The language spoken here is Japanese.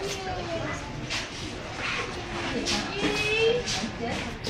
t e a n k you.